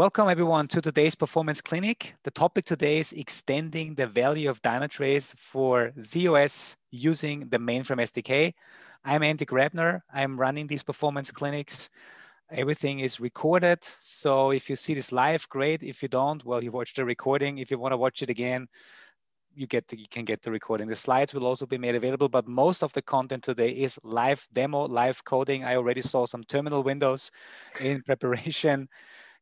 Welcome everyone to today's Performance Clinic. The topic today is extending the value of Dynatrace for ZOS using the mainframe SDK. I'm Andy Grabner. I'm running these performance clinics. Everything is recorded. So if you see this live, great. If you don't, well, you watch the recording. If you want to watch it again, you get to, you can get the recording. The slides will also be made available, but most of the content today is live demo, live coding. I already saw some terminal windows in preparation.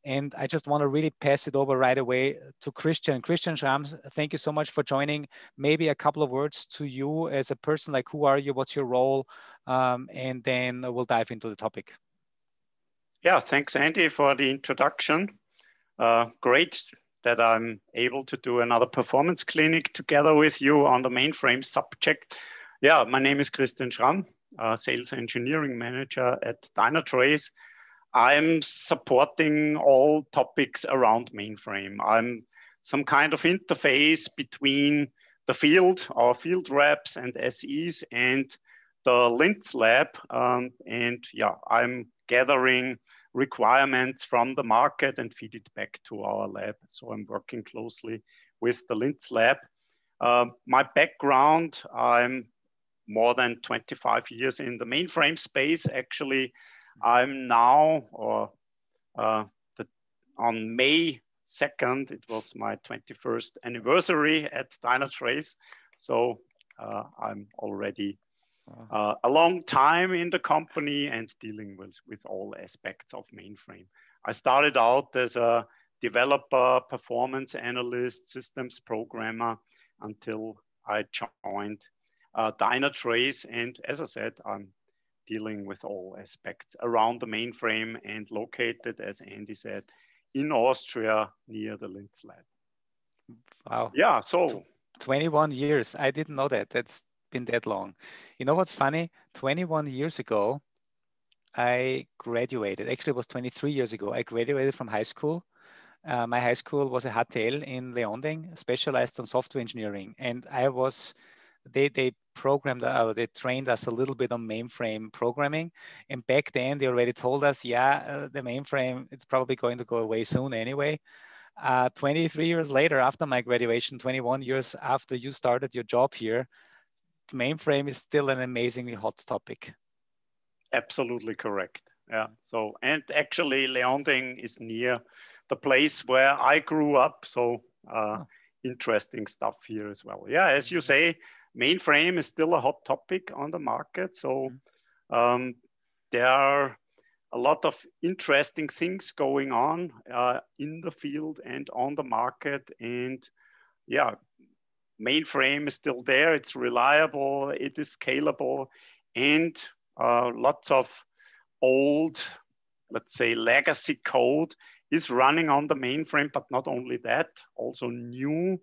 And I just want to really pass it over right away to Christian. Christian Schram, thank you so much for joining. Maybe a couple of words to you as a person, like who are you, what's your role, um, and then we'll dive into the topic. Yeah, thanks, Andy, for the introduction. Uh, great that I'm able to do another performance clinic together with you on the mainframe subject. Yeah, my name is Christian Schram, sales engineering manager at Dynatrace. I'm supporting all topics around mainframe. I'm some kind of interface between the field, our field reps and SEs, and the Linz lab. Um, and yeah, I'm gathering requirements from the market and feed it back to our lab. So I'm working closely with the Linz lab. Uh, my background, I'm more than 25 years in the mainframe space, actually I'm now, or uh, the, on May 2nd, it was my 21st anniversary at Dynatrace. So uh, I'm already uh, a long time in the company and dealing with, with all aspects of mainframe. I started out as a developer, performance analyst, systems programmer until I joined uh, Dynatrace. And as I said, I'm dealing with all aspects around the mainframe and located, as Andy said, in Austria near the Linz lab. Wow. Yeah, so 21 years. I didn't know that. That's been that long. You know what's funny? 21 years ago, I graduated. Actually, it was 23 years ago. I graduated from high school. Uh, my high school was a HTL in Leonding, specialized on software engineering. And I was they they programmed uh, they trained us a little bit on mainframe programming. And back then they already told us yeah uh, the mainframe it's probably going to go away soon anyway. Uh, 23 years later after my graduation 21 years after you started your job here the mainframe is still an amazingly hot topic. Absolutely correct. Yeah so and actually leonding is near the place where i grew up so uh, oh. interesting stuff here as well. Yeah as you say mainframe is still a hot topic on the market. So mm-hmm. um, there are a lot of interesting things going on uh, in the field and on the market. And yeah, mainframe is still there. It's reliable. It is scalable, and uh, lots of old, let's say, legacy code is running on the mainframe. But not only that, also new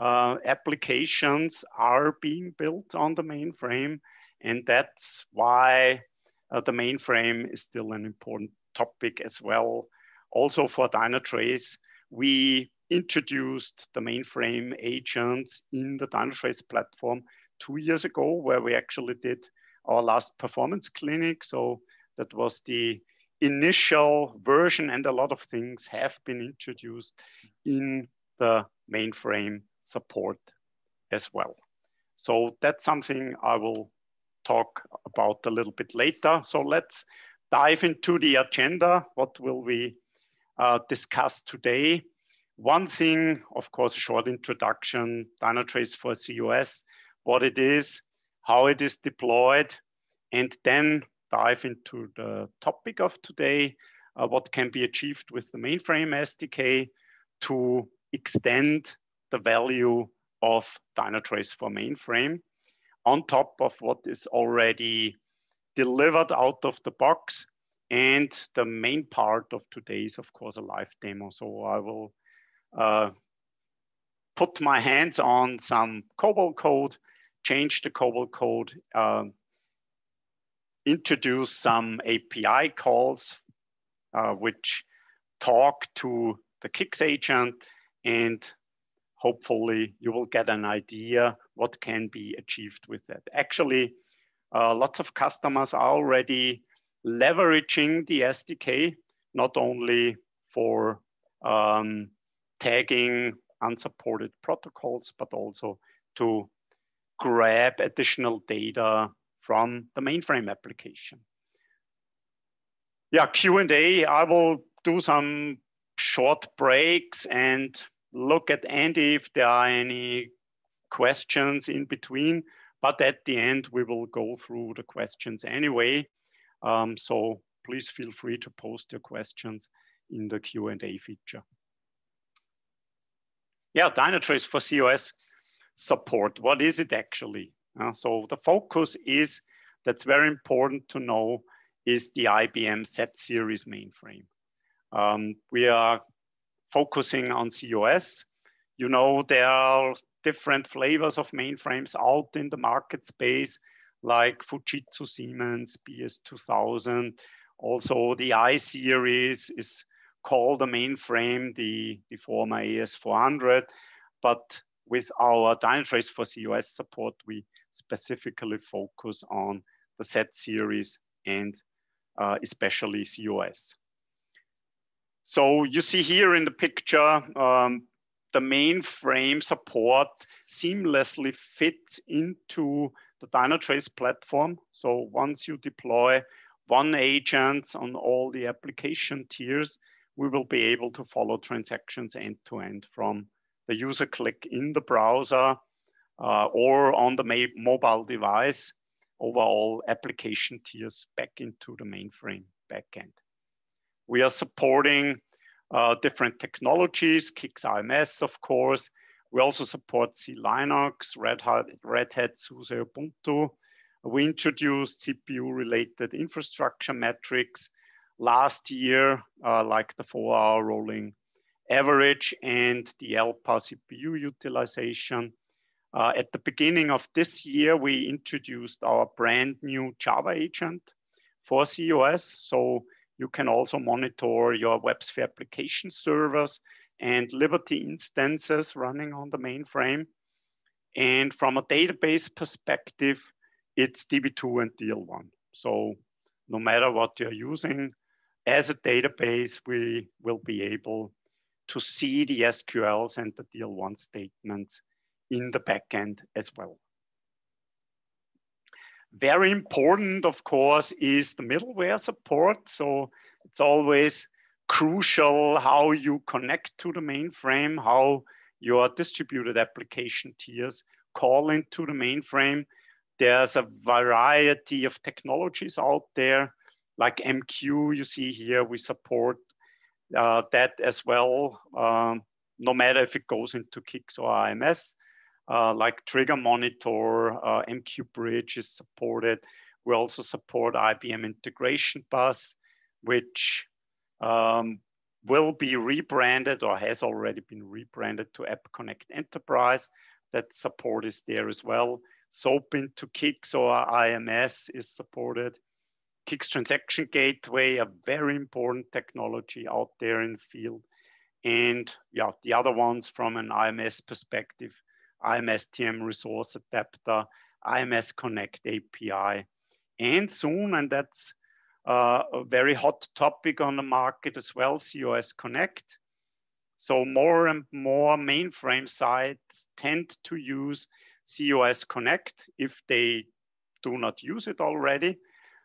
uh, applications are being built on the mainframe. And that's why uh, the mainframe is still an important topic as well. Also for Dynatrace, we introduced the mainframe agents in the Dynatrace platform two years ago, where we actually did our last performance clinic. So that was the initial version, and a lot of things have been introduced in the mainframe support as well. So that's something I will talk about a little bit later. So let's dive into the agenda. What will we uh, discuss today? One thing, of course, a short introduction, Dynatrace for ZOS, what it is, how it is deployed, and then dive into the topic of today, uh, what can be achieved with the mainframe SDK to extend the value of Dynatrace for mainframe on top of what is already delivered out of the box. And the main part of today is, of course, a live demo. So I will uh, put my hands on some COBOL code, change the COBOL code, uh, introduce some API calls, uh, which talk to the CICS agent and hopefully you will get an idea what can be achieved with that. Actually, uh, lots of customers are already leveraging the SDK, not only for um, tagging unsupported protocols, but also to grab additional data from the mainframe application. Yeah, Q&A, I will do some short breaks and look at Andy if there are any questions in between. But at the end, we will go through the questions anyway. Um, so please feel free to post your questions in the Q&A feature. Yeah, Dynatrace for ZOS support. What is it actually? Uh, so the focus is, that's very important to know, is the IBM zSeries mainframe. Um, we are focusing on ZOS. You know, there are different flavors of mainframes out in the market space, like Fujitsu Siemens, BS2000. Also, the iSeries is called a mainframe, the, the former AS400. But with our Dynatrace for ZOS support, we specifically focus on the zSeries and uh, especially COS. So you see here in the picture, um, the mainframe support seamlessly fits into the Dynatrace platform. So once you deploy one agent on all the application tiers, we will be able to follow transactions end to end from the user click in the browser uh, or on the mobile device over all application tiers back into the mainframe backend. We are supporting uh, different technologies, CICS IMS, of course. We also support zLinux, Red Hat, Red Hat SUSE Ubuntu. We introduced CPU-related infrastructure metrics last year, uh, like the four-hour rolling average and the LPAR CPU utilization. Uh, at the beginning of this year, we introduced our brand new Java agent for ZOS. So you can also monitor your WebSphere application servers and Liberty instances running on the mainframe. And from a database perspective, it's DB2 and DL1. So no matter what you're using as a database, we will be able to see the SQLs and the DL1 statements in the backend as well. Very important, of course, is the middleware support. So it's always crucial how you connect to the mainframe, how your distributed application tiers call into the mainframe. There's a variety of technologies out there, like MQ, you see here, we support uh, that as well, um, no matter if it goes into CICS or IMS uh, like Trigger Monitor, uh, MQ Bridge is supported. We also support IBM Integration Bus, which um, will be rebranded or has already been rebranded to App Connect Enterprise. That support is there as well. SOAP into CICS or IMS is supported. CICS Transaction Gateway, a very important technology out there in the field. And yeah, the other ones from an IMS perspective, IMS TM resource adapter, IMS Connect API. And soon, and that's uh, a very hot topic on the market as well, ZOS Connect. So more and more mainframe sites tend to use ZOS Connect if they do not use it already.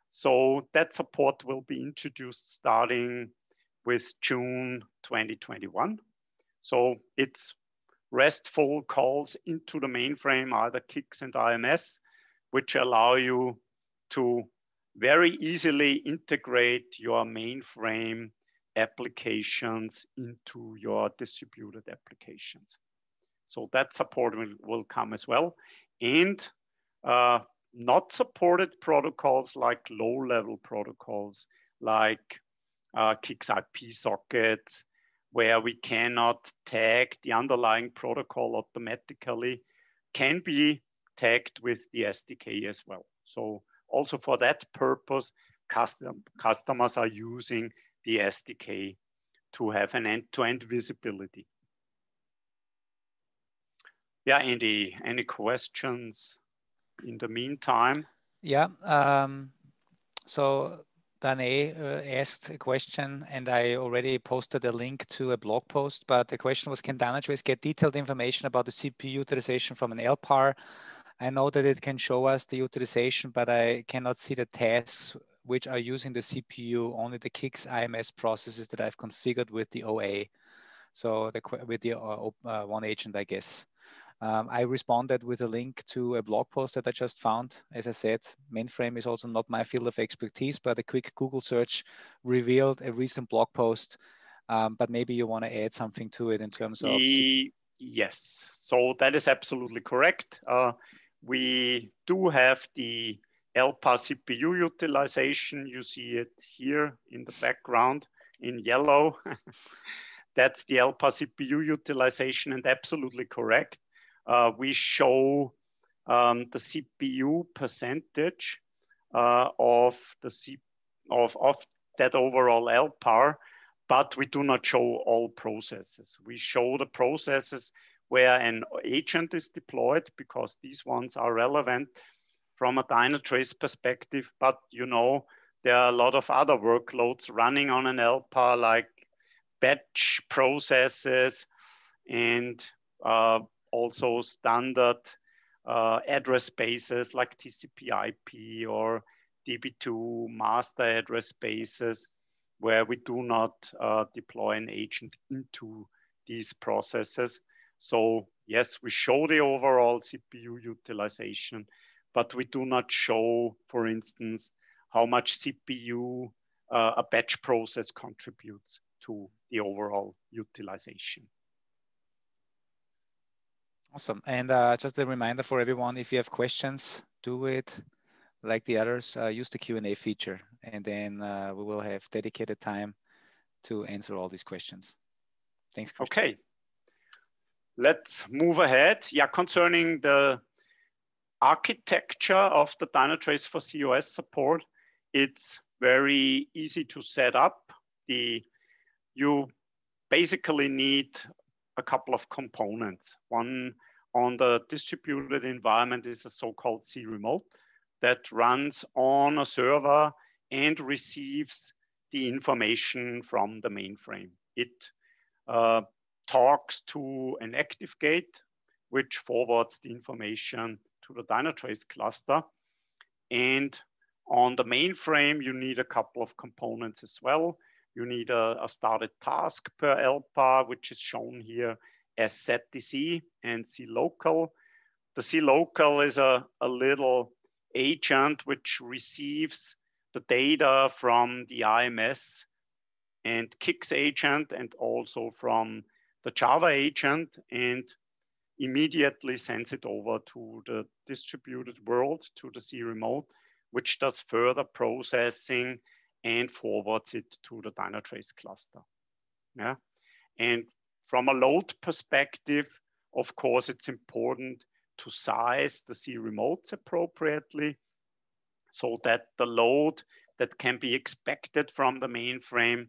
So that support will be introduced starting with June 2021. So it's RESTful calls into the mainframe, either CICS and IMS, which allow you to very easily integrate your mainframe applications into your distributed applications. So that support will, will come as well. And uh, not supported protocols like low-level protocols like uh, CICS IP sockets, where we cannot tag the underlying protocol automatically can be tagged with the SDK as well. So also for that purpose, custom, customers are using the SDK to have an end-to-end -end visibility. Yeah, Andy, any questions in the meantime? Yeah, um, so Danae uh, asked a question, and I already posted a link to a blog post. But the question was, can Dynatrace get detailed information about the CPU utilization from an LPAR? I know that it can show us the utilization, but I cannot see the tasks which are using the CPU, only the CICS IMS processes that I've configured with the OA. So the, with the uh, uh, one agent, I guess. Um, I responded with a link to a blog post that I just found. As I said, mainframe is also not my field of expertise, but a quick Google search revealed a recent blog post. Um, but maybe you want to add something to it in terms of. Yes, so that is absolutely correct. Uh, we do have the LPAR CPU utilization. You see it here in the background in yellow. That's the LPAR CPU utilization and absolutely correct uh, we show um, the CPU percentage uh, of the C of, of that overall LPAR, but we do not show all processes. We show the processes where an agent is deployed because these ones are relevant from a Dynatrace perspective. But you know, there are a lot of other workloads running on an LPAR like batch processes and uh, also standard uh, address spaces like TCP IP or DB2 master address spaces where we do not uh, deploy an agent into these processes. So yes, we show the overall CPU utilization, but we do not show, for instance, how much CPU uh, a batch process contributes to the overall utilization. Awesome. And uh, just a reminder for everyone, if you have questions, do it like the others, uh, use the Q&A feature, and then uh, we will have dedicated time to answer all these questions. Thanks, Christian. Okay. Let's move ahead. Yeah, concerning the architecture of the Dynatrace for ZOS support, it's very easy to set up. The You basically need a couple of components. One on the distributed environment is a so-called zRemote that runs on a server and receives the information from the mainframe. It uh, talks to an ActiveGate, which forwards the information to the Dynatrace cluster. And on the mainframe, you need a couple of components as well. You need a, a started task per LPAR, which is shown here zDC and zLocal. The zLocal is a, a little agent which receives the data from the IMS and CICS agent and also from the Java agent and immediately sends it over to the distributed world, to the zRemote, which does further processing and forwards it to the Dynatrace cluster. Yeah. And from a load perspective, of course, it's important to size the zRemotes appropriately so that the load that can be expected from the mainframe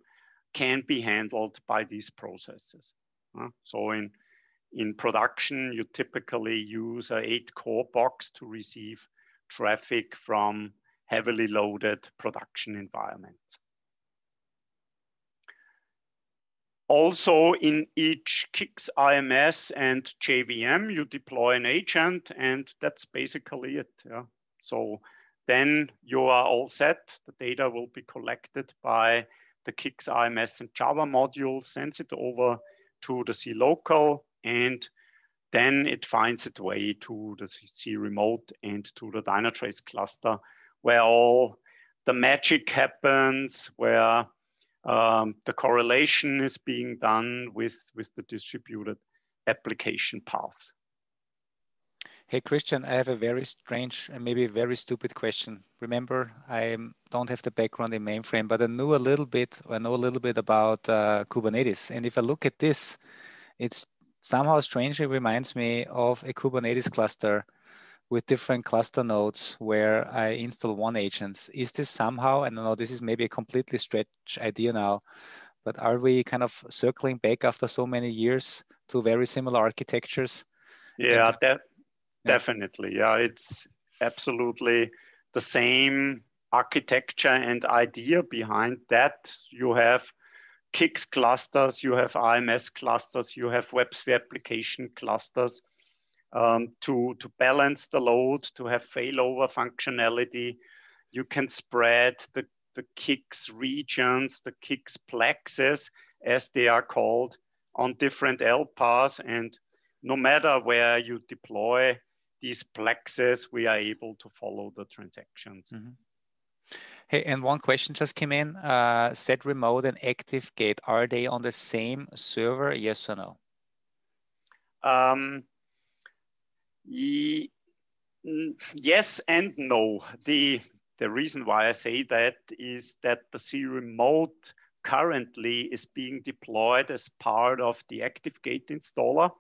can be handled by these processes. Uh, so in, in production, you typically use a eight core box to receive traffic from heavily loaded production environments. Also in each CICS IMS and JVM, you deploy an agent and that's basically it. Yeah. So then you are all set. The data will be collected by the CICS IMS and Java module, sends it over to the zLocal, and then it finds its way to the zRemote and to the Dynatrace cluster where all the magic happens, where um, the correlation is being done with, with the distributed application paths. Hey, Christian, I have a very strange and maybe very stupid question. Remember, I don't have the background in mainframe, but I knew a little bit, I know a little bit about uh, Kubernetes. And if I look at this, it's somehow strangely reminds me of a Kubernetes cluster with different cluster nodes where I install one agents. Is this somehow, I don't know, this is maybe a completely stretch idea now, but are we kind of circling back after so many years to very similar architectures? Yeah, that, yeah. definitely. Yeah, it's absolutely the same architecture and idea behind that. You have CICS clusters, you have IMS clusters, you have WebSphere application clusters um, to, to balance the load, to have failover functionality. You can spread the, the CICS regions, the kicks plexes, as they are called, on different LPARs. And no matter where you deploy these plexes, we are able to follow the transactions. Mm -hmm. Hey, and one question just came in. Uh, zRemote and ActiveGate, are they on the same server, yes or no? Um, yes and no. The, the reason why I say that is that the zRemote currently is being deployed as part of the ActiveGate installer,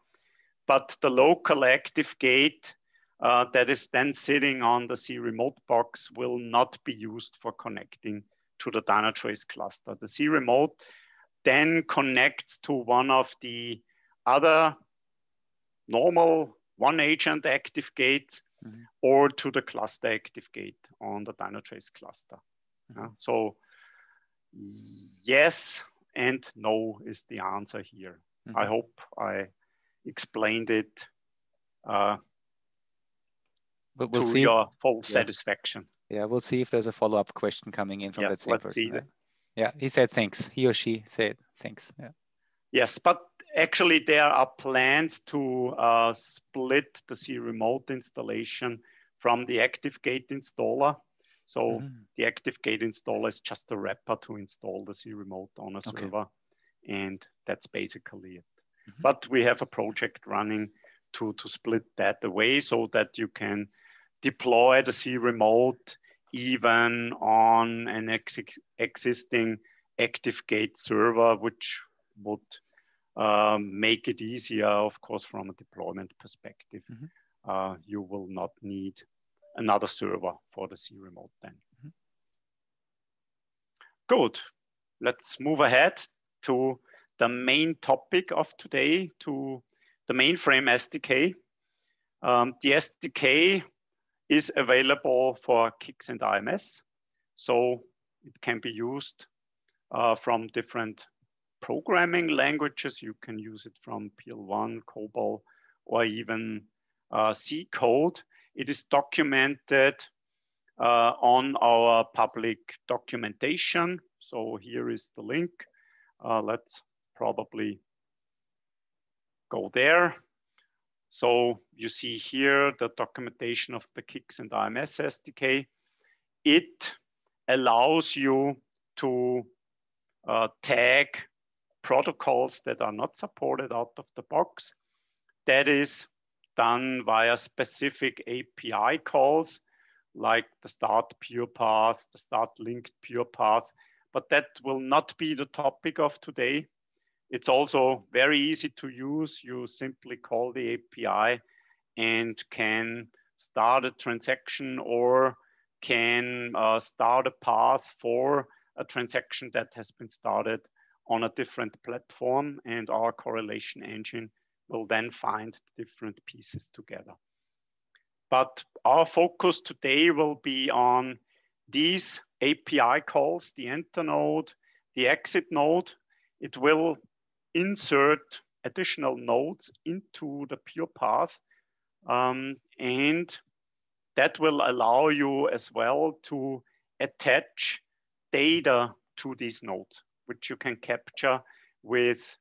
but the local ActiveGate uh, that is then sitting on the zRemote box will not be used for connecting to the Dynatrace cluster. The zRemote then connects to one of the other normal one agent active gate mm -hmm. or to the cluster active gate on the Dynatrace cluster. Mm -hmm. uh, so yes and no is the answer here. Mm -hmm. I hope I explained it uh, but we'll to see your full yeah. satisfaction. Yeah, we'll see if there's a follow-up question coming in from yes, that same person. Yeah, he said thanks. He or she said thanks. Yeah. Yes, but actually there are plans to uh, split the zRemote installation from the ActiveGate installer. So mm. the ActiveGate installer is just a wrapper to install the zRemote on a okay. server. And that's basically it. Mm -hmm. But we have a project running to, to split that away so that you can deploy the zRemote even on an ex existing ActiveGate server, which would um, make it easier, of course, from a deployment perspective. Mm -hmm. uh, you will not need another server for the zRemote then. Mm -hmm. Good. Let's move ahead to the main topic of today, to the mainframe SDK. Um, the SDK is available for CICS and IMS. So it can be used uh, from different programming languages. You can use it from PL1, COBOL, or even uh, C code. It is documented uh, on our public documentation. So here is the link. Uh, let's probably go there. So you see here the documentation of the CICS and IMS SDK. It allows you to uh, tag protocols that are not supported out of the box. That is done via specific API calls like the start PurePath, the start linked PurePath, but that will not be the topic of today. It's also very easy to use. You simply call the API and can start a transaction or can uh, start a path for a transaction that has been started on a different platform and our correlation engine will then find different pieces together. But our focus today will be on these API calls, the enter node, the exit node. It will insert additional nodes into the PurePath. Um, and that will allow you as well to attach data to these nodes, which you can capture with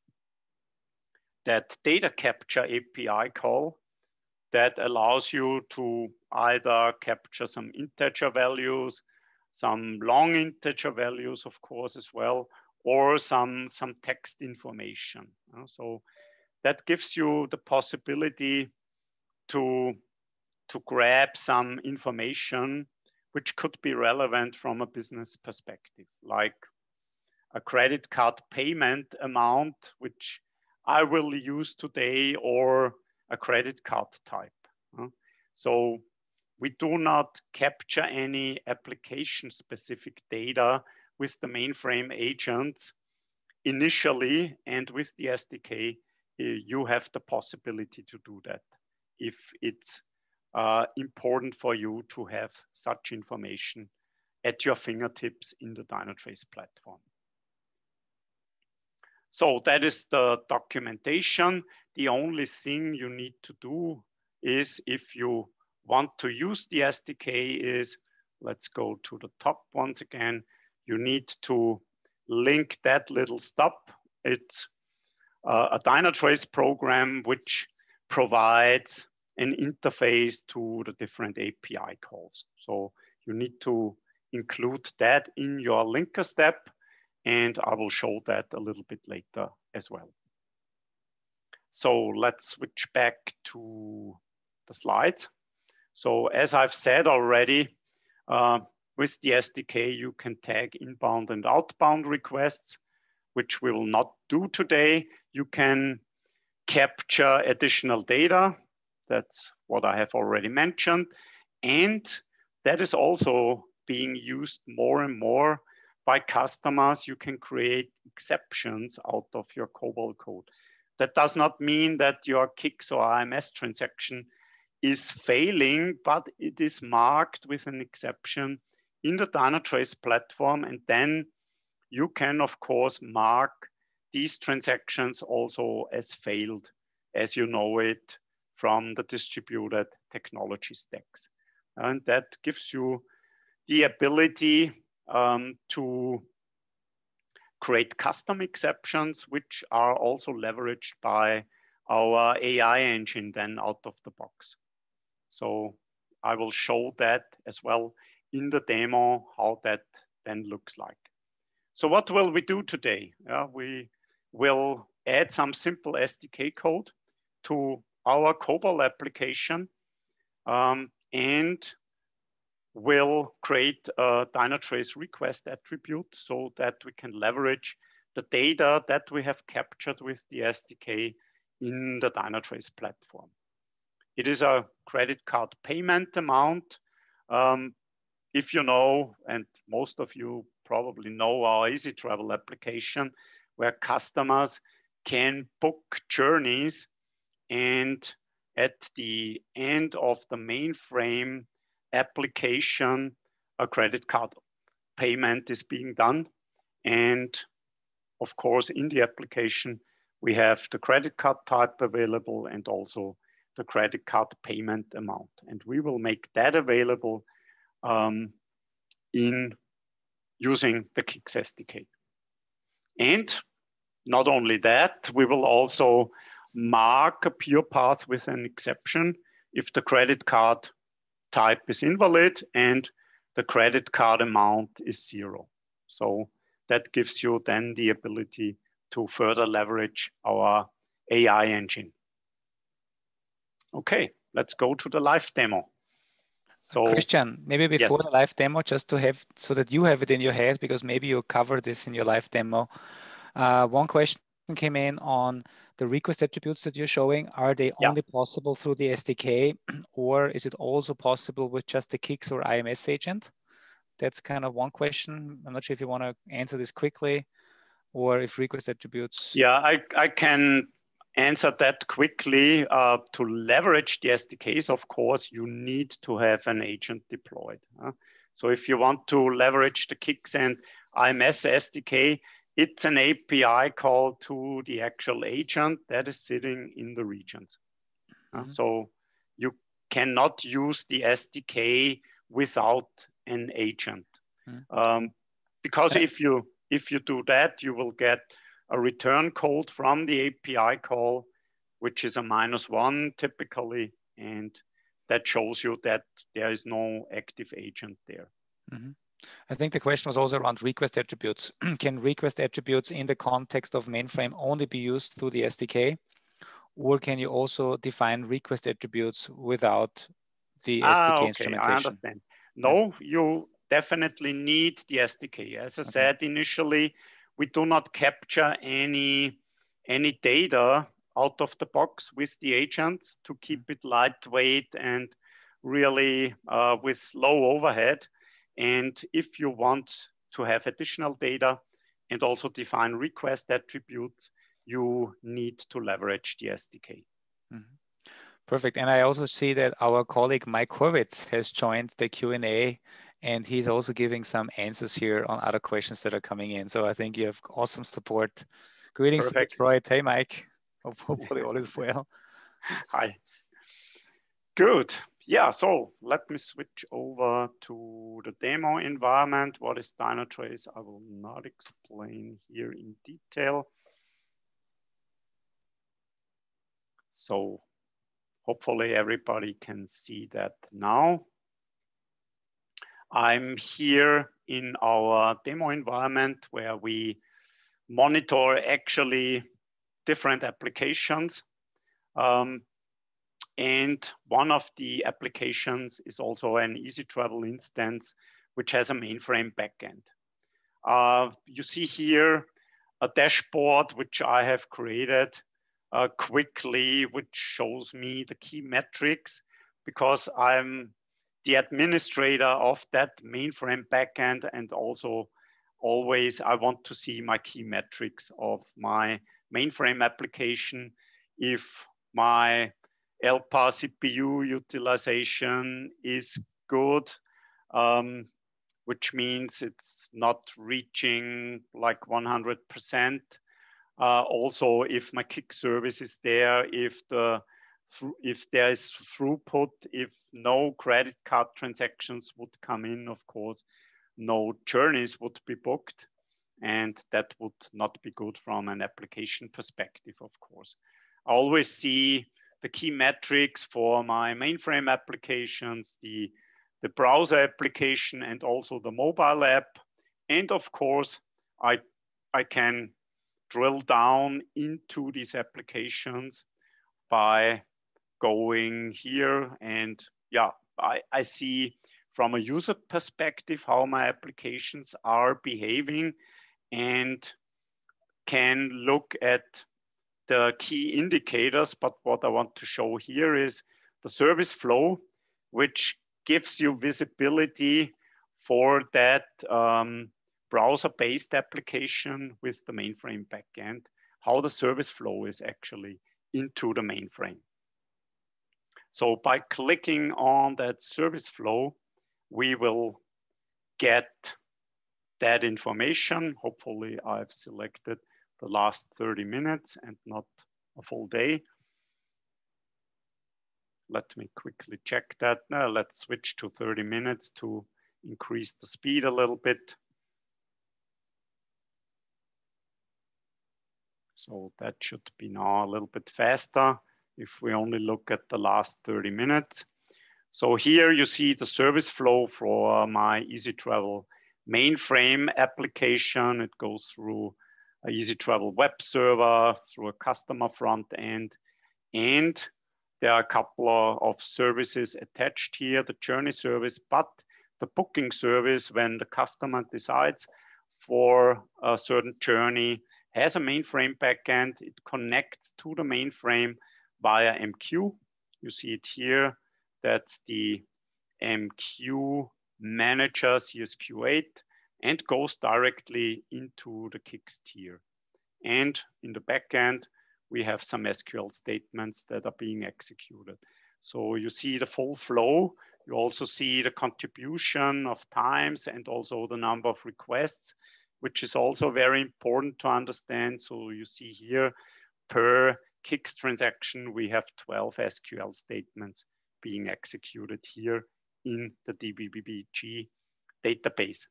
that data capture API call that allows you to either capture some integer values, some long integer values, of course, as well, or some, some text information. So that gives you the possibility to, to grab some information which could be relevant from a business perspective, like a credit card payment amount, which I will use today, or a credit card type. So we do not capture any application specific data with the mainframe agents initially and with the SDK, eh, you have the possibility to do that if it's uh, important for you to have such information at your fingertips in the Dynatrace platform. So that is the documentation. The only thing you need to do is if you want to use the SDK is, let's go to the top once again, you need to link that little stub. It's uh, a Dynatrace program which provides an interface to the different API calls. So you need to include that in your linker step, and I will show that a little bit later as well. So let's switch back to the slides. So as I've said already, uh, with the SDK, you can tag inbound and outbound requests, which we will not do today. You can capture additional data. That's what I have already mentioned. And that is also being used more and more by customers. You can create exceptions out of your COBOL code. That does not mean that your CICS or IMS transaction is failing, but it is marked with an exception in the Dynatrace platform. And then you can, of course, mark these transactions also as failed, as you know it from the distributed technology stacks. And that gives you the ability um, to create custom exceptions, which are also leveraged by our AI engine then out of the box. So I will show that as well in the demo, how that then looks like. So what will we do today? Uh, we will add some simple SDK code to our COBOL application um, and will create a Dynatrace request attribute so that we can leverage the data that we have captured with the SDK in the Dynatrace platform. It is a credit card payment amount. Um, if you know, and most of you probably know our Easy Travel application, where customers can book journeys and at the end of the mainframe application, a credit card payment is being done. And of course, in the application, we have the credit card type available and also the credit card payment amount. And we will make that available um, in using the CICS SDK. And not only that, we will also mark a PurePath with an exception if the credit card type is invalid and the credit card amount is zero. So that gives you then the ability to further leverage our AI engine. Okay, let's go to the live demo. So Christian, maybe before yeah. the live demo, just to have so that you have it in your head, because maybe you cover this in your live demo. Uh, one question came in on the request attributes that you're showing. Are they yeah. only possible through the SDK, or is it also possible with just the CICS or IMS agent? That's kind of one question. I'm not sure if you want to answer this quickly, or if request attributes. Yeah, I, I can answer that quickly. Uh, to leverage the SDKs, of course, you need to have an agent deployed. Uh, so if you want to leverage the CICS and IMS SDK, it's an API call to the actual agent that is sitting in the regions. Uh, mm-hmm. so you cannot use the SDK without an agent. Mm-hmm. Um, because if you if you do that, you will get a return code from the API call, which is a minus one typically, and that shows you that there is no active agent there. Mm-hmm. I think the question was also around request attributes. Can request attributes in the context of mainframe only be used through the SDK? Or can you also define request attributes without the ah, SDK okay, instrumentation? I understand. No, you definitely need the SDK. As I okay. said initially, we do not capture any any data out of the box with the agents to keep it lightweight and really uh, with low overhead. And if you want to have additional data and also define request attributes, you need to leverage the SDK. Mm-hmm. Perfect. And I also see that our colleague Mike Horwitz has joined the Q&A And he's also giving some answers here on other questions that are coming in. So I think you have awesome support. Greetings Perfect. to Detroit. Hey, Mike. Hopefully all is well. Hi. Good. Yeah, so let me switch over to the demo environment. What is Dynatrace? I will not explain here in detail. So hopefully everybody can see that now. I'm here in our demo environment where we monitor actually different applications. Um, and one of the applications is also an easy travel instance, which has a mainframe backend. Uh, you see here a dashboard which I have created uh, quickly, which shows me the key metrics because I'm the administrator of that mainframe backend and also always I want to see my key metrics of my mainframe application. If my LPAR CPU utilization is good, um, which means it's not reaching like 100%. Uh, also, if my kick service is there, if the if there is throughput, if no credit card transactions would come in, of course, no journeys would be booked. And that would not be good from an application perspective, of course. I always see the key metrics for my mainframe applications, the, the browser application, and also the mobile app. And of course, I, I can drill down into these applications by going here and yeah, I, I see from a user perspective how my applications are behaving and can look at the key indicators, but what I want to show here is the service flow, which gives you visibility for that um, browser-based application with the mainframe backend, how the service flow is actually into the mainframe. So by clicking on that service flow, we will get that information. Hopefully I've selected the last 30 minutes and not a full day. Let me quickly check that. Now let's switch to 30 minutes to increase the speed a little bit. So that should be now a little bit faster if we only look at the last 30 minutes. So here you see the service flow for my Easy Travel mainframe application. It goes through Easy Travel web server, through a customer front end. And there are a couple of services attached here, the journey service, but the booking service when the customer decides for a certain journey has a mainframe backend. It connects to the mainframe via MQ. You see it here. That's the MQ manager CSQ8 and goes directly into the CICS tier. And in the backend, we have some SQL statements that are being executed. So you see the full flow. You also see the contribution of times and also the number of requests, which is also very important to understand. So you see here per CICS transaction, we have 12 SQL statements being executed here in the DBBG database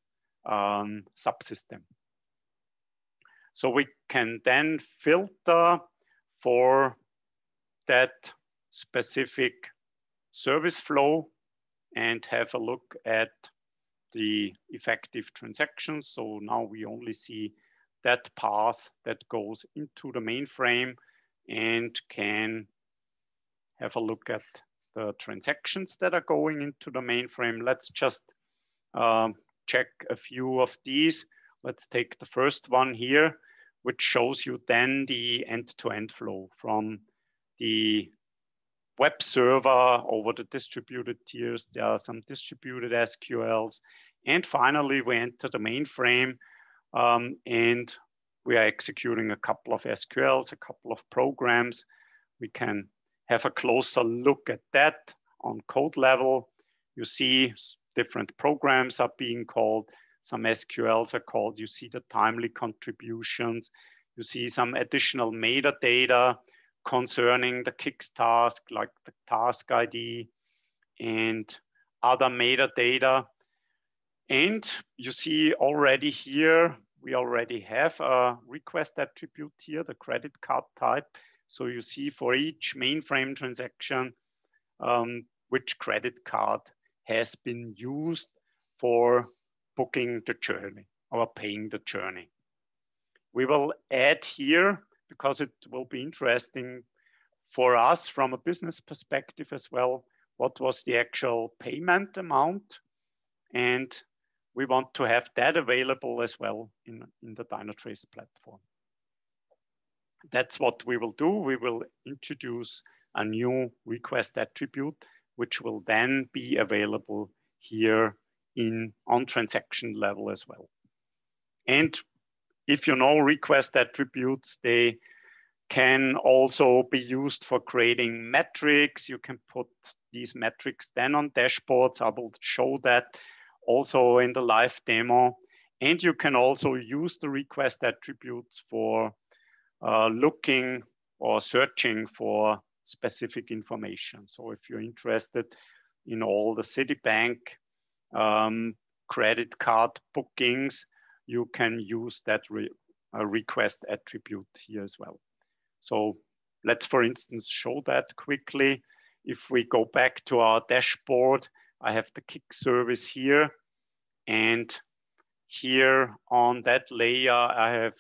um, subsystem. So we can then filter for that specific service flow and have a look at the effective transactions. So now we only see that path that goes into the mainframe and can have a look at the transactions that are going into the mainframe. Let's just um, check a few of these. Let's take the first one here, which shows you then the end-to-end -end flow from the web server over the distributed tiers. There are some distributed SQLs. And finally, we enter the mainframe um, and we are executing a couple of SQLs, a couple of programs. We can have a closer look at that on code level. You see different programs are being called. Some SQLs are called. You see the timely contributions. You see some additional metadata concerning the CICS task, like the task ID and other metadata. And you see already here, we already have a request attribute here, the credit card type. So you see for each mainframe transaction, um, which credit card has been used for booking the journey or paying the journey. We will add here, because it will be interesting for us from a business perspective as well, what was the actual payment amount and we want to have that available as well in, in the Dynatrace platform. That's what we will do. We will introduce a new request attribute, which will then be available here in on transaction level as well. And if you know request attributes, they can also be used for creating metrics. You can put these metrics then on dashboards. I will show that also in the live demo. And you can also use the request attributes for uh, looking or searching for specific information. So if you're interested in all the Citibank um, credit card bookings, you can use that re uh, request attribute here as well. So let's, for instance, show that quickly. If we go back to our dashboard, I have the CICS service here. And here on that layer, I have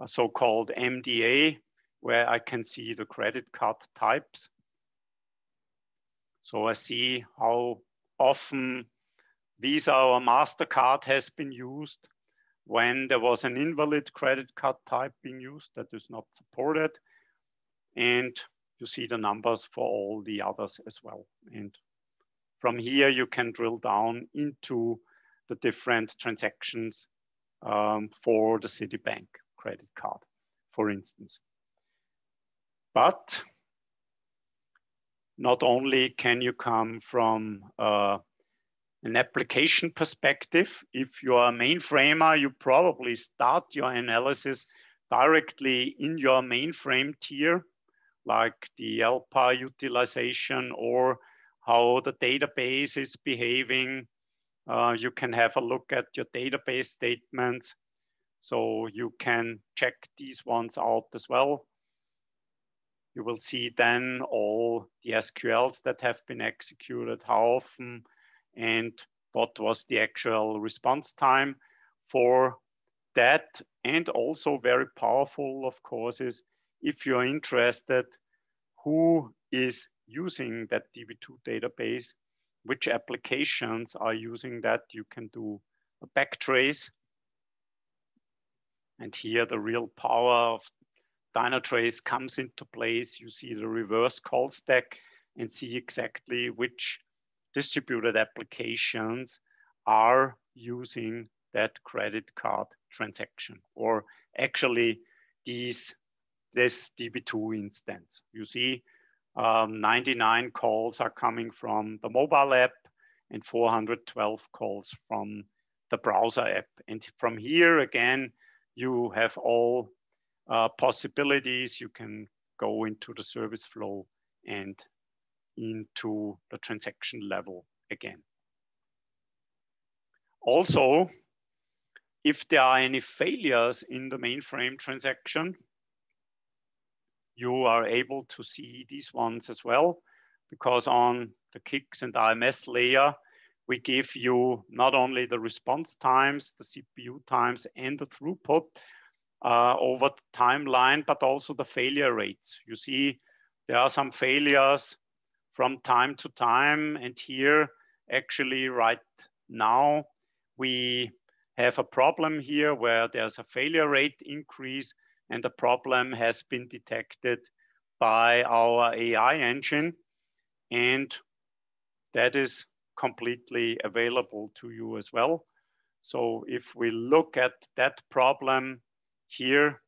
a so-called MDA, where I can see the credit card types. So I see how often Visa or MasterCard has been used when there was an invalid credit card type being used that is not supported. And you see the numbers for all the others as well. And from here, you can drill down into the different transactions um, for the Citibank credit card, for instance. But not only can you come from uh, an application perspective, if you are a mainframer, you probably start your analysis directly in your mainframe tier like the LPAR utilization or how the database is behaving. Uh, you can have a look at your database statements. So you can check these ones out as well. You will see then all the SQLs that have been executed, how often, and what was the actual response time for that. And also very powerful, of course, is if you're interested who is using that DB2 database, which applications are using that, you can do a backtrace. And here the real power of Dynatrace comes into place. You see the reverse call stack and see exactly which distributed applications are using that credit card transaction or actually these this DB2 instance. You see um, 99 calls are coming from the mobile app and 412 calls from the browser app. And from here, again, you have all uh, possibilities. You can go into the service flow and into the transaction level again. Also, if there are any failures in the mainframe transaction, you are able to see these ones as well, because on the CICS and IMS layer, we give you not only the response times, the CPU times, and the throughput uh, over the timeline, but also the failure rates. You see there are some failures from time to time, and here actually right now we have a problem here where there's a failure rate increase and the problem has been detected by our AI engine. And that is completely available to you as well. So if we look at that problem here,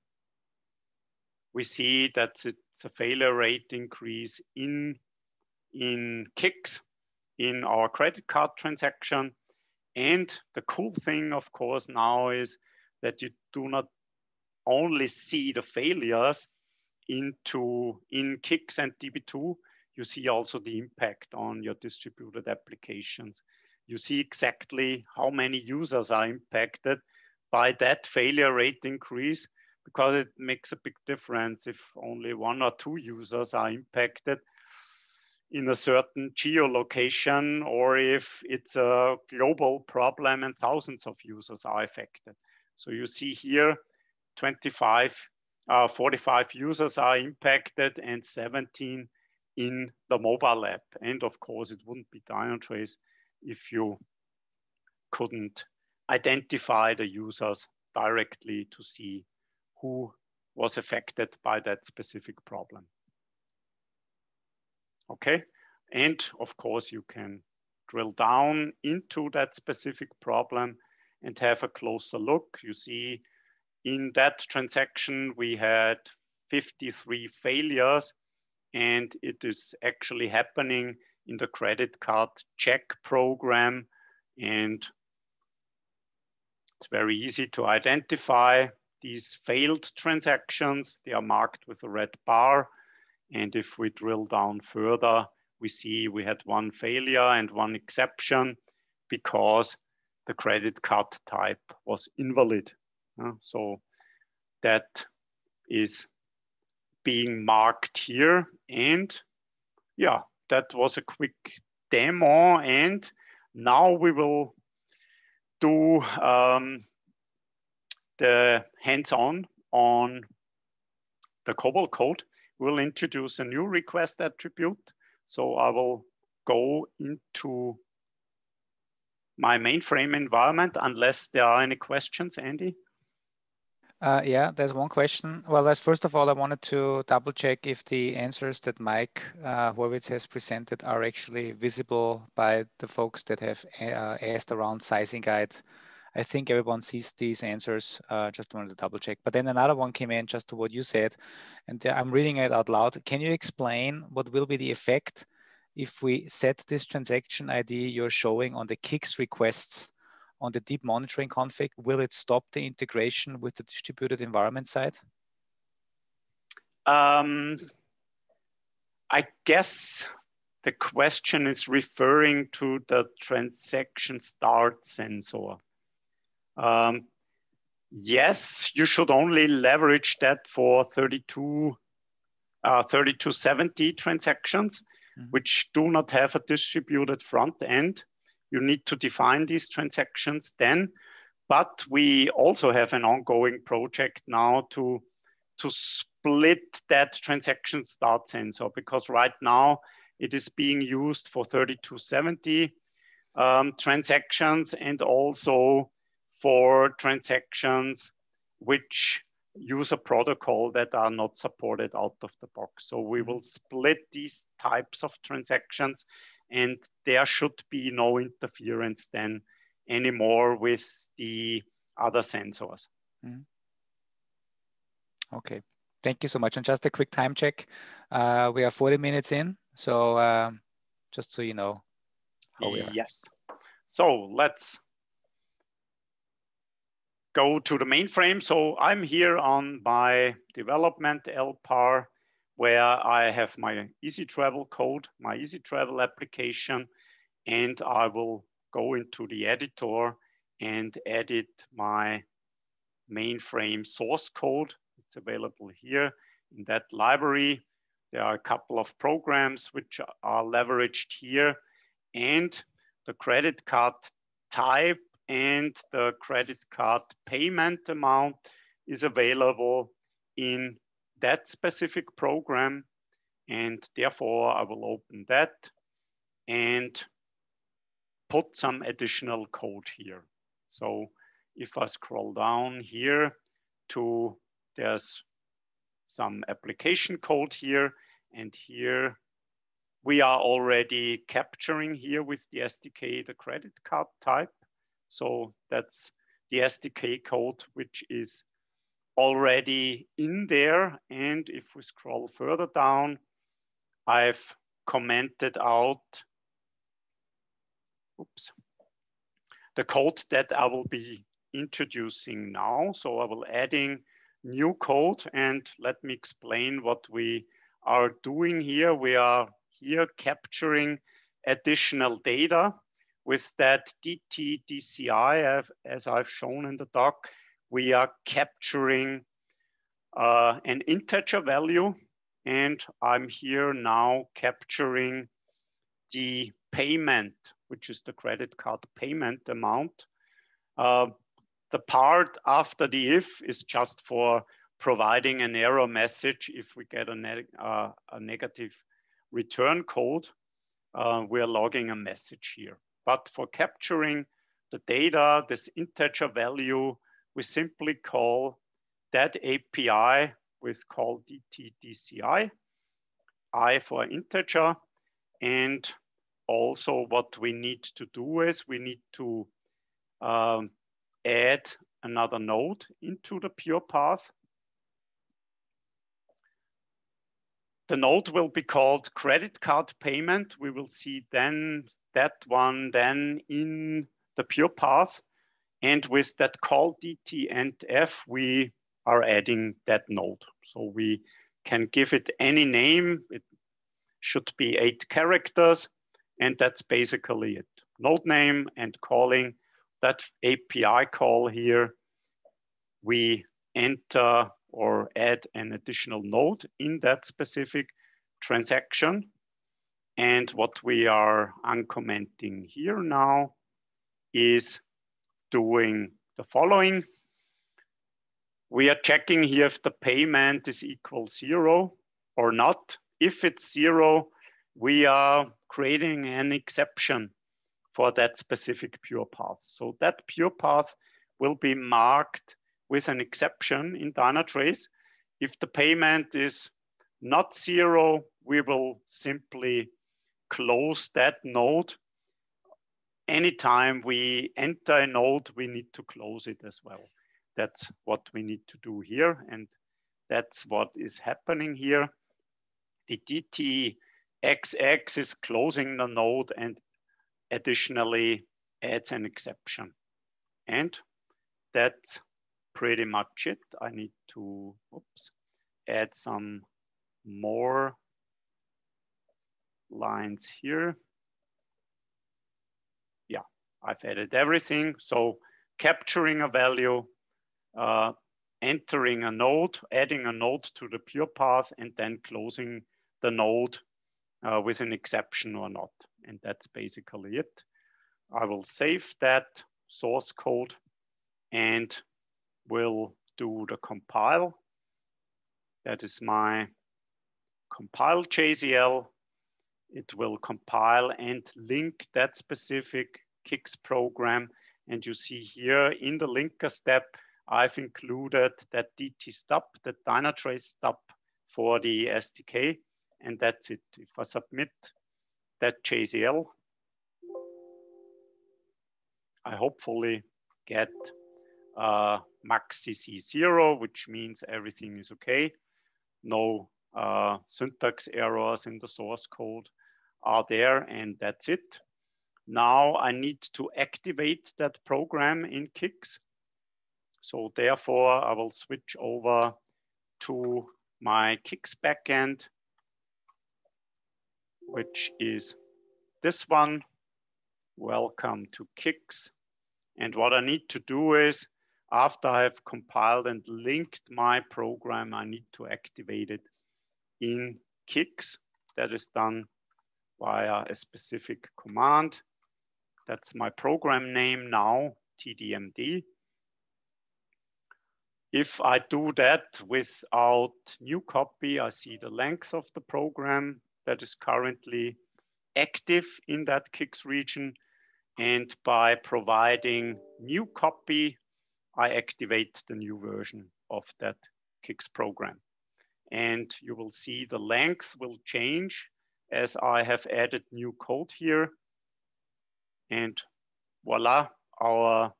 we see that it's a failure rate increase in, in CICS in our credit card transaction. And the cool thing, of course, now is that you do not only see the failures into in CICS and DB2, you see also the impact on your distributed applications. You see exactly how many users are impacted by that failure rate increase because it makes a big difference if only one or two users are impacted in a certain geolocation or if it's a global problem and thousands of users are affected. So you see here 25, uh, 45 users are impacted and 17 in the mobile app. And of course, it wouldn't be Dynatrace if you couldn't identify the users directly to see who was affected by that specific problem. Okay, and of course you can drill down into that specific problem and have a closer look. You see in that transaction, we had 53 failures and it is actually happening in the credit card check program. And it's very easy to identify these failed transactions. They are marked with a red bar. And if we drill down further, we see we had one failure and one exception because the credit card type was invalid. So that is being marked here. And yeah, that was a quick demo. And now we will do um, the hands-on on the COBOL code. We'll introduce a new request attribute. So I will go into my mainframe environment unless there are any questions, Andy. Uh, yeah, there's one question. Well, as first of all, I wanted to double check if the answers that Mike uh, Horwitz has presented are actually visible by the folks that have uh, asked around sizing guide. I think everyone sees these answers. Uh, just wanted to double check. But then another one came in just to what you said, and I'm reading it out loud. Can you explain what will be the effect if we set this transaction ID you're showing on the CICS requests on the deep monitoring config, will it stop the integration with the distributed environment side? Um, I guess the question is referring to the transaction start sensor. Um, yes, you should only leverage that for 32, uh, 3270 transactions, mm -hmm. which do not have a distributed front end you need to define these transactions then. But we also have an ongoing project now to, to split that transaction start sensor because right now it is being used for 3270 um, transactions and also for transactions which use a protocol that are not supported out of the box. So we will split these types of transactions and there should be no interference then anymore with the other sensors. Mm. Okay, thank you so much. And just a quick time check. Uh, we are 40 minutes in, so um, just so you know how we are. Yes. So let's go to the mainframe. So I'm here on my development LPAR where I have my Easy Travel code, my Easy Travel application, and I will go into the editor and edit my mainframe source code. It's available here in that library. There are a couple of programs which are leveraged here and the credit card type and the credit card payment amount is available in that specific program. And therefore I will open that and put some additional code here. So if I scroll down here to, there's some application code here and here we are already capturing here with the SDK the credit card type. So that's the SDK code, which is already in there. And if we scroll further down, I've commented out oops, the code that I will be introducing now. So I will adding new code and let me explain what we are doing here. We are here capturing additional data with that DTDCI as I've shown in the doc, we are capturing uh, an integer value and I'm here now capturing the payment, which is the credit card payment amount. Uh, the part after the if is just for providing an error message if we get a, ne uh, a negative return code. Uh, we're logging a message here. But for capturing the data, this integer value, we simply call that API with call DTDCI, I for integer, and also what we need to do is we need to um, add another node into the PurePath. The node will be called credit card payment. We will see then that one then in the PurePath. And with that call DT and F, we are adding that node. So we can give it any name. It should be eight characters. And that's basically it. Node name and calling that API call here. We enter or add an additional node in that specific transaction. And what we are uncommenting here now is doing the following. We are checking here if the payment is equal zero or not. If it's zero, we are creating an exception for that specific PurePath. So that PurePath will be marked with an exception in Dynatrace. If the payment is not zero, we will simply close that node. Anytime we enter a node, we need to close it as well. That's what we need to do here. And that's what is happening here. The DTXX is closing the node and additionally adds an exception. And that's pretty much it. I need to oops, add some more lines here. I've added everything. So capturing a value, uh, entering a node, adding a node to the PurePath, and then closing the node uh, with an exception or not. And that's basically it. I will save that source code and will do the compile. That is my compile JCL it will compile and link that specific CICS program. And you see here in the linker step, I've included that DT stub, that Dynatrace stub for the SDK. And that's it. If I submit that JCL, I hopefully get uh, max CC zero, which means everything is okay. No uh, syntax errors in the source code are there and that's it. Now I need to activate that program in CICS. So therefore I will switch over to my CICS backend, which is this one. Welcome to CICS. And what I need to do is after I've compiled and linked my program, I need to activate it in CICS. That is done via a specific command. That's my program name now, TDMD. If I do that without new copy, I see the length of the program that is currently active in that CICS region. And by providing new copy, I activate the new version of that CICS program. And you will see the length will change as I have added new code here. And voila, our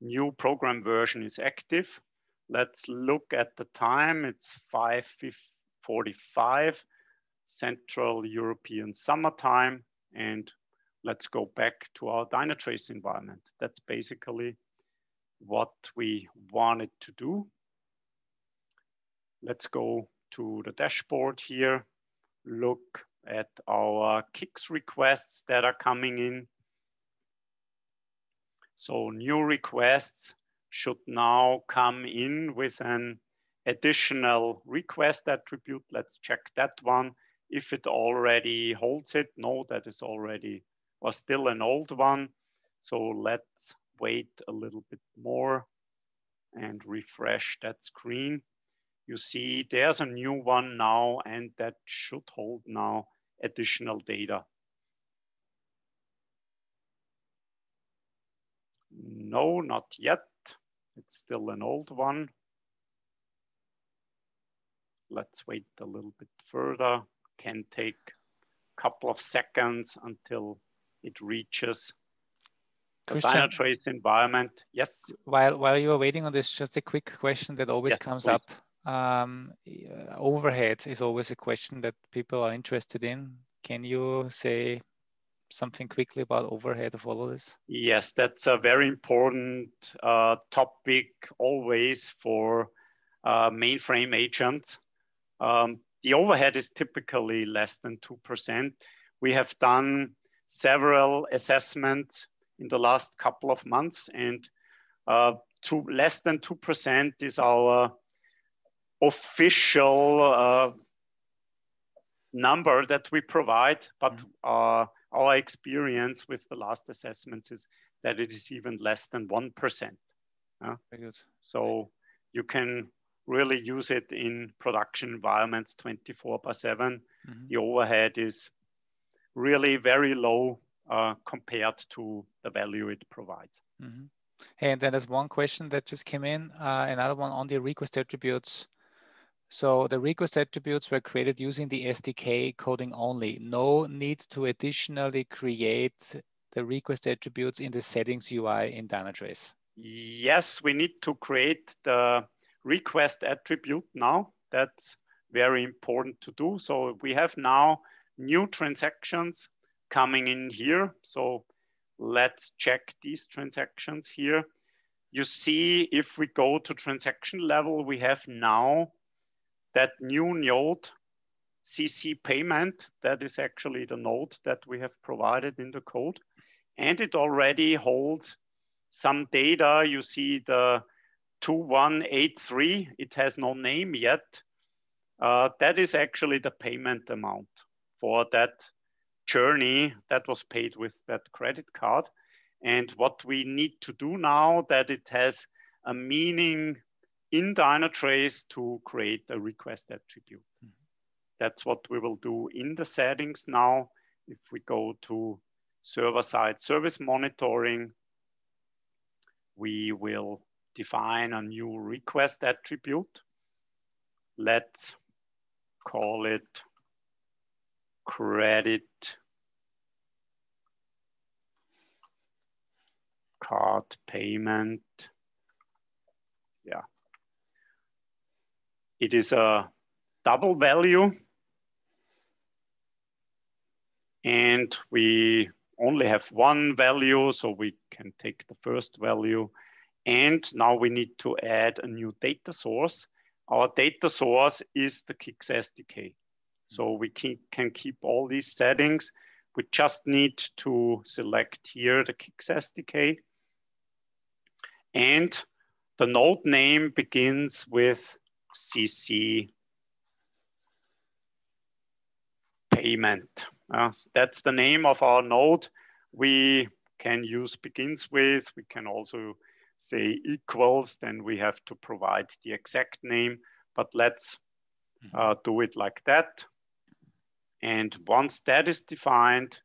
new program version is active. Let's look at the time. It's 5.45 Central European summertime. And let's go back to our Dynatrace environment. That's basically what we wanted to do. Let's go to the dashboard here, look at our CICS requests that are coming in. So new requests should now come in with an additional request attribute. Let's check that one. If it already holds it, no, that is already was still an old one. So let's wait a little bit more and refresh that screen. You see there's a new one now and that should hold now additional data. No, not yet. It's still an old one. Let's wait a little bit further. Can take a couple of seconds until it reaches the Dynatrace environment. Yes. While while you are waiting on this, just a quick question that always yes, comes please. up. Um, overhead is always a question that people are interested in. Can you say something quickly about overhead of all of this? Yes, that's a very important uh, topic always for uh, mainframe agents. Um, the overhead is typically less than 2%. We have done several assessments in the last couple of months and uh, to less than 2% is our official uh, number that we provide, but mm. uh, our experience with the last assessments is that it is even less than 1%. Uh, So you can really use it in production environments 24 by 7. Mm-hmm. The overhead is really very low uh, compared to the value it provides. Mm-hmm. Hey, and then there's one question that just came in, uh, another one on the request attributes. So the request attributes were created using the SDK coding only. No need to additionally create the request attributes in the settings UI in Dynatrace. Yes, we need to create the request attribute now. That's very important to do. So we have now new transactions coming in here. So let's check these transactions here. You see, if we go to transaction level, we have now that new node CC payment, that is actually the node that we have provided in the code. And it already holds some data. You see the 2183, it has no name yet. Uh, that is actually the payment amount for that journey that was paid with that credit card. And what we need to do now that it has a meaning in Dynatrace to create a request attribute. Mm -hmm. That's what we will do in the settings now. If we go to server-side service monitoring, we will define a new request attribute. Let's call it credit card payment. Yeah, it is a double value. And we only have one value, so we can take the first value. And now we need to add a new data source. Our data source is the CICS SDK. So we can keep all these settings. We just need to select here the CICS SDK. And the node name begins with CC payment. Uh, that's the name of our node. We can use begins with, we can also say equals, then we have to provide the exact name, but let's mm-hmm. uh, do it like that. And once that is defined,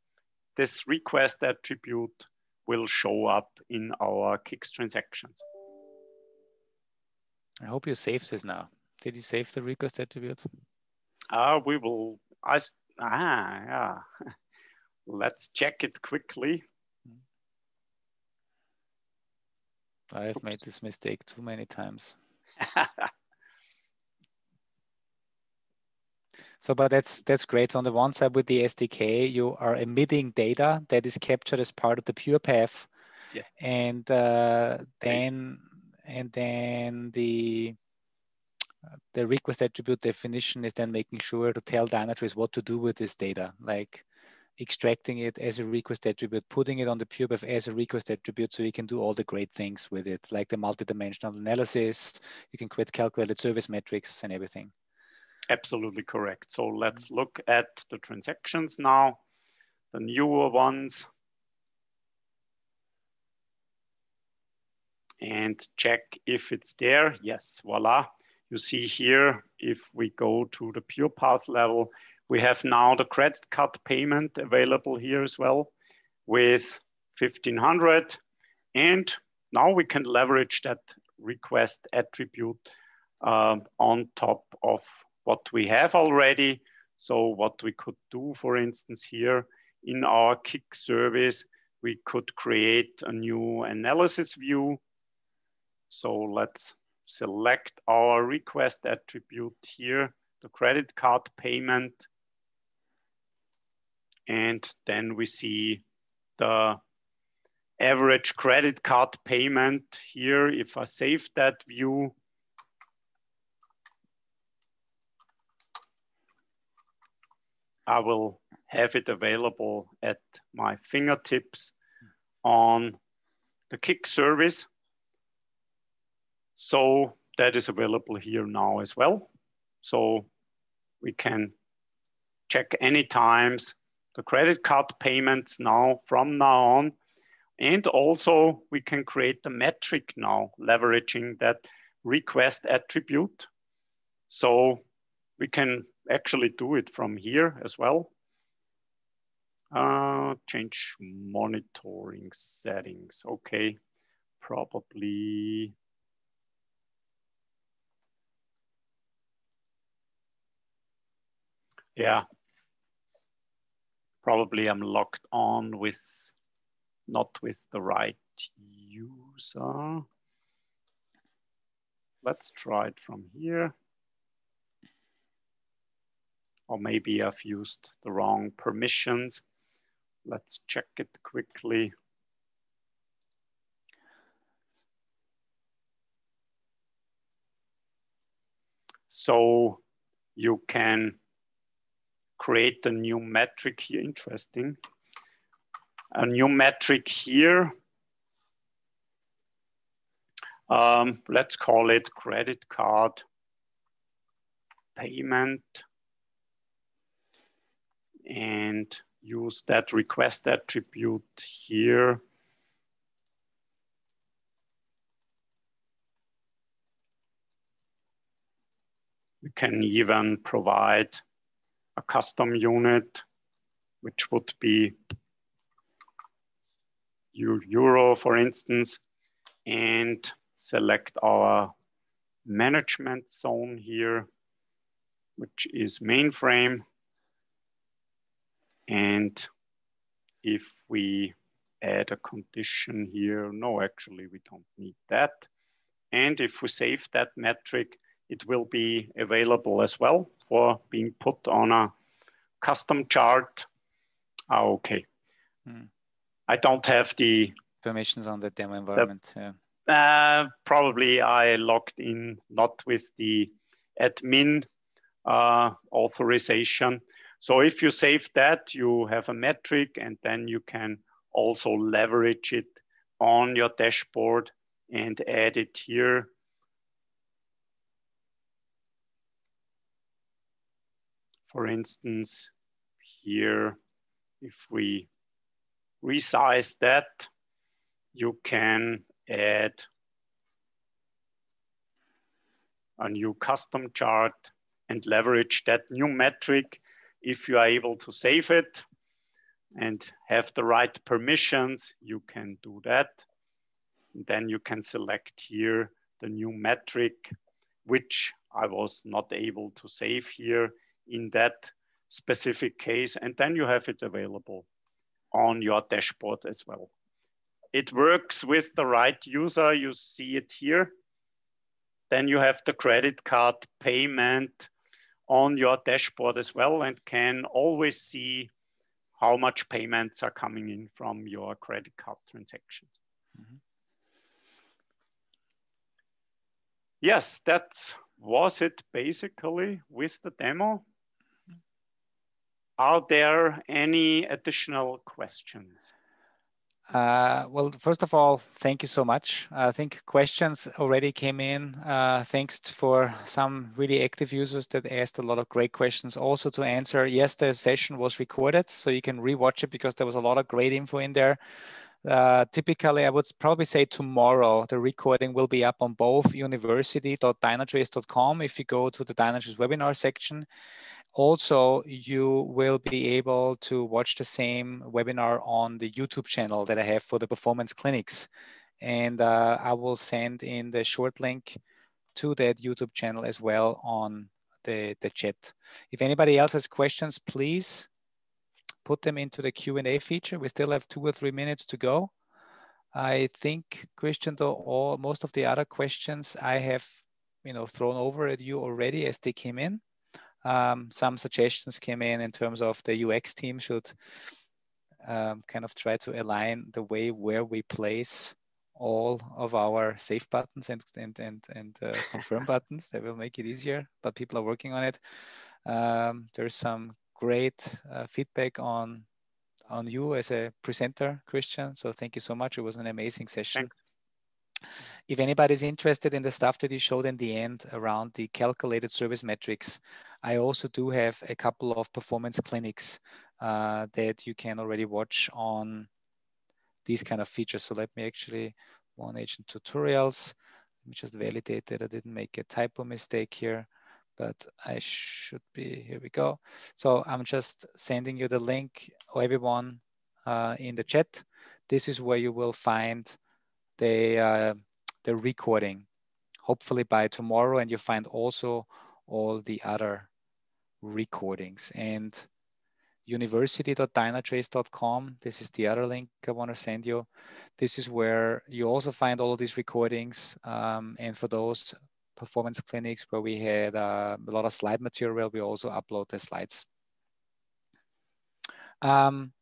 this request attribute will show up in our CICS transactions. I hope you save this now. Did you save the request attribute? Uh, we will, I, ah, yeah. Let's check it quickly. I have made this mistake too many times. So, but that's that's great. So on the one side, with the SDK, you are emitting data that is captured as part of the PurePath, yes. and uh, then and then the the request attribute definition is then making sure to tell Dynatrace what to do with this data, like extracting it as a request attribute, putting it on the PurePath as a request attribute so you can do all the great things with it, like the multidimensional analysis, you can create calculated service metrics and everything. Absolutely correct. So let's look at the transactions now, the newer ones. And check if it's there. Yes, voila. You see here, if we go to the PurePath level, we have now the credit card payment available here as well with 1500. And now we can leverage that request attribute um, on top of what we have already. So what we could do, for instance, here in our CICS service, we could create a new analysis view. So let's select our request attribute here, the credit card payment. And then we see the average credit card payment here. If I save that view, I will have it available at my fingertips on the CICS service. So that is available here now as well. So we can check any times the credit card payments now from now on. And also we can create the metric now, leveraging that request attribute. So we can actually do it from here as well. Uh, change monitoring settings. Okay, probably. Yeah, probably I'm locked on with, not with the right user. Let's try it from here. Or maybe I've used the wrong permissions. Let's check it quickly. So you can create a new metric here, interesting. A new metric here. Um, let's call it credit card payment and use that request attribute here. We can even provide a custom unit, which would be euro, for instance, and select our management zone here, which is mainframe. And if we add a condition here, no, actually we don't need that. And if we save that metric, it will be available as well for being put on a custom chart. Oh, okay. Hmm. I don't have the permissions on the demo environment. The, yeah. uh, probably I logged in not with the admin uh, authorization. So if you save that, you have a metric and then you can also leverage it on your dashboard and add it here. For instance, here, if we resize that, you can add a new custom chart and leverage that new metric if you are able to save it and have the right permissions, you can do that. And then you can select here the new metric, which I was not able to save here in that specific case. And then you have it available on your dashboard as well. It works with the right user. You see it here. Then you have the credit card payment on your dashboard as well and can always see how much payments are coming in from your credit card transactions. Mm -hmm. Yes, that was it basically with the demo. Are there any additional questions? Uh, well, first of all, thank you so much. I think questions already came in. Uh, thanks for some really active users that asked a lot of great questions. Also to answer, yes, the session was recorded, so you can rewatch it because there was a lot of great info in there. Uh, typically, I would probably say tomorrow the recording will be up on both university.dynatrace.com if you go to the Dynatrace webinar section also, you will be able to watch the same webinar on the YouTube channel that I have for the performance clinics. And uh, I will send in the short link to that YouTube channel as well on the, the chat. If anybody else has questions, please put them into the Q&A feature. We still have two or three minutes to go. I think, Christian, though, all, most of the other questions I have you know, thrown over at you already as they came in. Um, some suggestions came in in terms of the UX team should um, kind of try to align the way where we place all of our save buttons and and and, and uh, confirm buttons. That will make it easier, but people are working on it. Um, there's some great uh, feedback on on you as a presenter, Christian. So thank you so much. It was an amazing session. Thanks. If anybody's interested in the stuff that you showed in the end around the calculated service metrics, I also do have a couple of performance clinics uh, that you can already watch on these kind of features. So let me actually, OneAgent tutorials, let me just validate that I didn't make a typo mistake here, but I should be, here we go. So I'm just sending you the link, everyone uh, in the chat. This is where you will find the, uh, the recording, hopefully by tomorrow, and you find also all the other recordings and university.dynatrace.com. This is the other link I want to send you. This is where you also find all these recordings. Um, and for those performance clinics where we had uh, a lot of slide material, we also upload the slides. Um,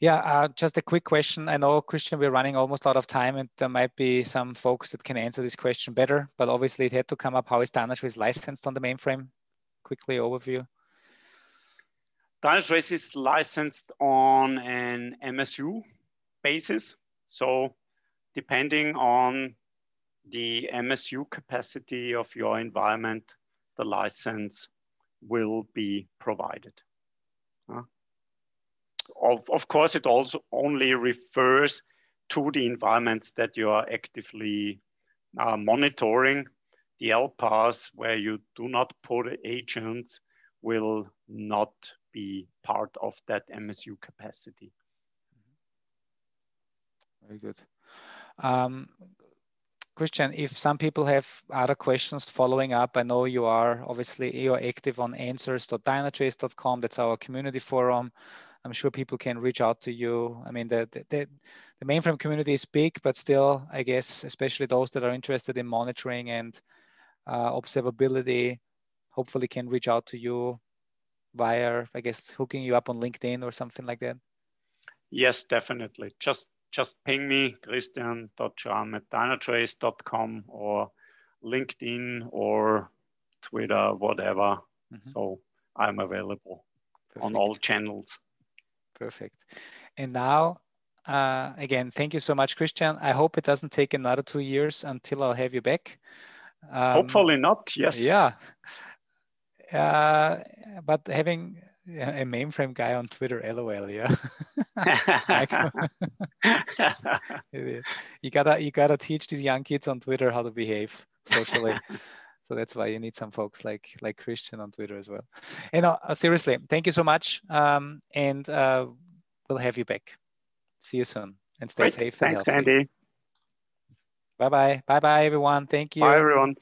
yeah, uh, just a quick question. I know, Christian, we're running almost out of time and there might be some folks that can answer this question better, but obviously it had to come up. How is Dynatrace licensed on the mainframe? quickly overview? Dynatrace is licensed on an MSU basis. So depending on the MSU capacity of your environment, the license will be provided. Of, of course, it also only refers to the environments that you are actively uh, monitoring the LPARs where you do not put agents will not be part of that MSU capacity. Very good. Um, Christian, if some people have other questions following up, I know you are obviously you're active on answers.dynatrace.com. That's our community forum. I'm sure people can reach out to you. I mean, the, the, the mainframe community is big, but still, I guess, especially those that are interested in monitoring and uh, observability hopefully can reach out to you via, I guess, hooking you up on LinkedIn or something like that? Yes, definitely. Just just ping me, christian.schram at dynatrace.com or LinkedIn or Twitter, whatever. Mm -hmm. So I'm available Perfect. on all channels. Perfect. And now, uh, again, thank you so much, Christian. I hope it doesn't take another two years until I'll have you back. Um, Hopefully not. Yes. Yeah. Uh, but having a mainframe guy on Twitter, lol, yeah. you gotta you gotta teach these young kids on Twitter how to behave socially. so that's why you need some folks like like Christian on Twitter as well. And uh, seriously, thank you so much, um, and uh, we'll have you back. See you soon, and stay Great. safe Thanks, and healthy. Andy. Bye bye. Bye bye, everyone. Thank you. Bye, everyone.